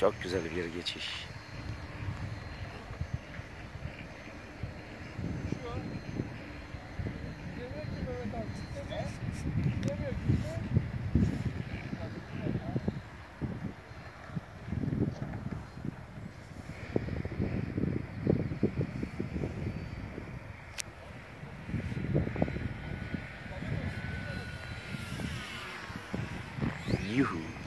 Çok güzel bir geçiş. Şu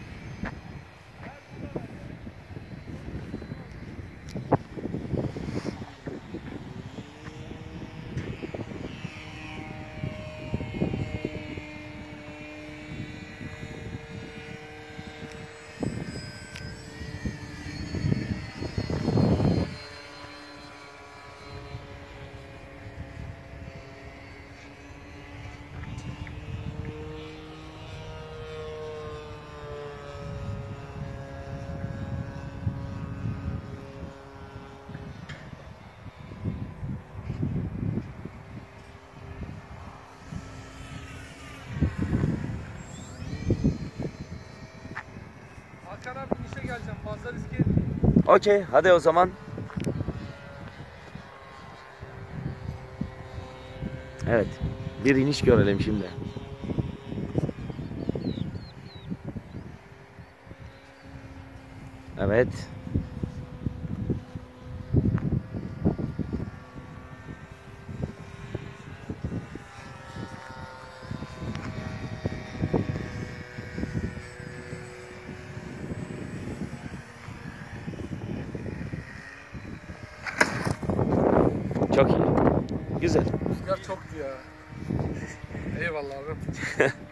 Hakan abi inişe geleceğim. Fazla riske. Okey hadi o zaman. Evet. Bir iniş görelim şimdi. Evet. Çok iyi. Güzel. Rüzgar çoktu ya. Eyvallah abi.